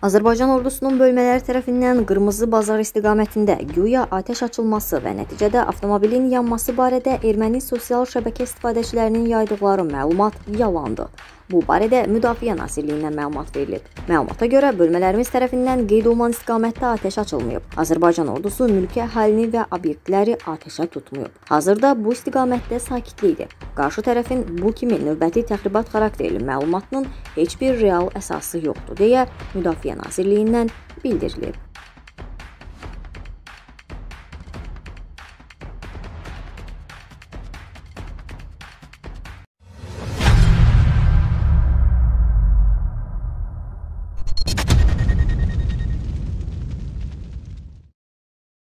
Azərbaycan ordusunun bölmələri tərəfindən Qırmızı Bazar istiqamətində güya atəş açılması və nəticədə avtomobilin yanması barədə erməni sosial şəbəkə istifadəçilərinin yaydıqları məlumat yalandır. Bu barədə Müdafiə Nazirliyindən məlumat verilib. Məlumata görə bölmələrimiz tərəfindən qeyd olunan istiqamətdə atəş açılmayıb. Azərbaycan ordusu mülki əhalini və obyektləri atəşə tutmayıb. Hazırda bu istiqamətdə sakitlikdir. Qarşı tərəfin bu kimi növbəti təxribat xarakterli məlumatının heç bir real əsası yoxdur deyə Müdafiə Nazirliyindən bildirilib.